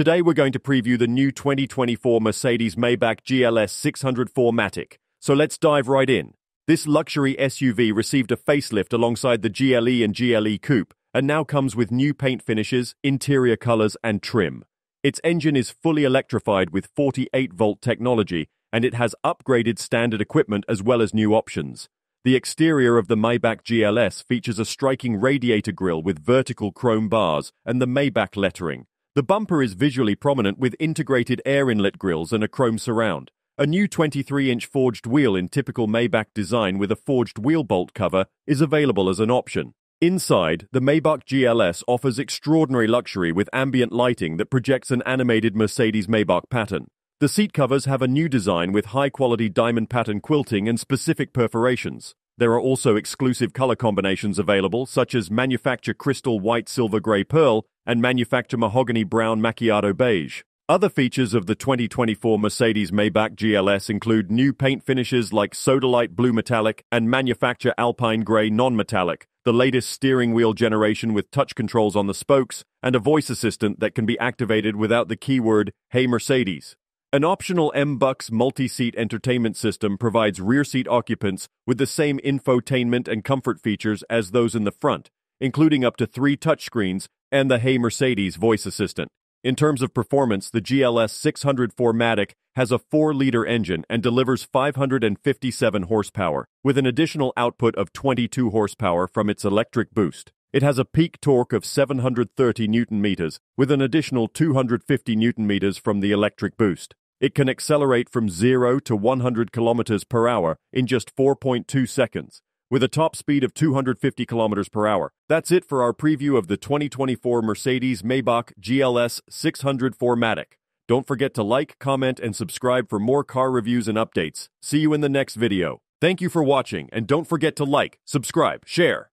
Today we're going to preview the new 2024 Mercedes Maybach GLS 600 4MATIC. So let's dive right in. This luxury SUV received a facelift alongside the GLE and GLE Coupe and now comes with new paint finishes, interior colors, and trim. Its engine is fully electrified with 48-volt technology, and it has upgraded standard equipment as well as new options. The exterior of the Maybach GLS features a striking radiator grille with vertical chrome bars and the Maybach lettering. The bumper is visually prominent with integrated air inlet grilles and a chrome surround. A new 23-inch forged wheel in typical Maybach design with a forged wheel bolt cover is available as an option. Inside, the Maybach GLS offers extraordinary luxury with ambient lighting that projects an animated Mercedes-Maybach pattern. The seat covers have a new design with high-quality diamond pattern quilting and specific perforations. There are also exclusive color combinations available, such as MANUFAKTUR crystal white silver gray pearl and MANUFAKTUR mahogany brown macchiato beige. Other features of the 2024 Mercedes Maybach GLS include new paint finishes like Sodalite Blue Metallic and MANUFAKTUR Alpine Gray Non-Metallic, the latest steering wheel generation with touch controls on the spokes, and a voice assistant that can be activated without the keyword Hey Mercedes. An optional MBUX multi-seat entertainment system provides rear seat occupants with the same infotainment and comfort features as those in the front, including up to three touchscreens and the Hey Mercedes voice assistant. In terms of performance, the GLS 600 4MATIC has a 4-liter engine and delivers 557 horsepower, with an additional output of 22 horsepower from its electric boost. It has a peak torque of 730 newton meters, with an additional 250 newton meters from the electric boost. It can accelerate from 0 to 100 kilometers per hour in just 4.2 seconds, with a top speed of 250 kilometers per hour. That's it for our preview of the 2024 Mercedes Maybach GLS 600 4MATIC. Don't forget to like, comment, and subscribe for more car reviews and updates. See you in the next video. Thank you for watching, and don't forget to like, subscribe, share.